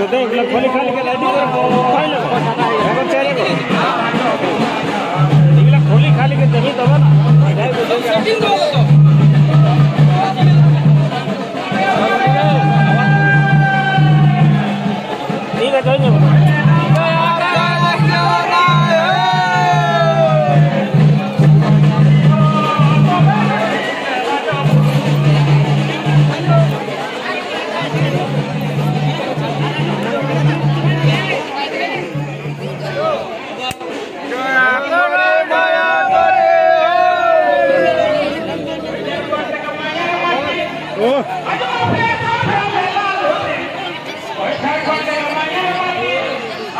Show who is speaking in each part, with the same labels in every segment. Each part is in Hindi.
Speaker 1: तो देख ले खोली, खाली के रेडी खाई ले अगर चले गो इगला खोली, खाली के देही दबा ना ठीक है जाइए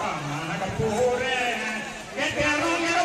Speaker 2: pati cota mana kapure ketero ngero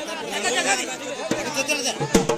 Speaker 2: Acá, acá, acá.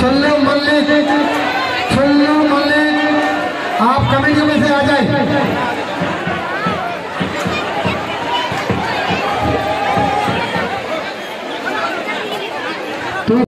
Speaker 1: छल्लू Mallik छल्लू Mallik आप कमेंट